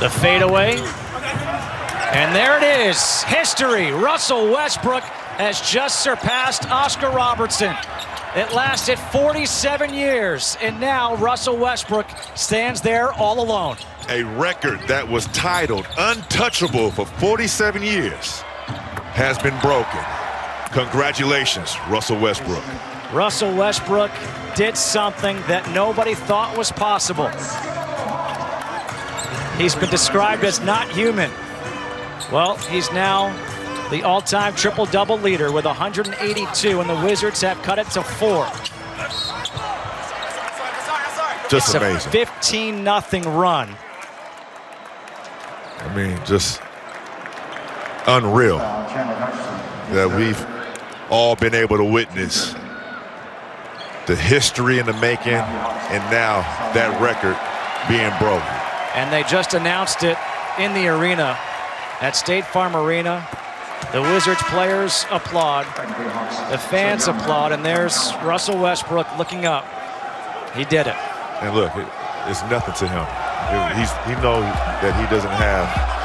The fadeaway. And there it is. History. Russell Westbrook has just surpassed Oscar Robertson. It lasted 47 years, and now Russell Westbrook stands there all alone. A record that was titled untouchable for 47 years has been broken. Congratulations, Russell Westbrook. Russell Westbrook did something that nobody thought was possible. He's been described as not human. Well, he's now the all-time triple-double leader with 182, and the Wizards have cut it to four. Just it's amazing. a 15 nothing run. I mean, just unreal that we've all been able to witness the history in the making and now that record being broken. And they just announced it in the arena at State Farm Arena. The Wizards players applaud. The fans applaud. And there's Russell Westbrook looking up. He did it. And look, it, it's nothing to him. He knows that he doesn't have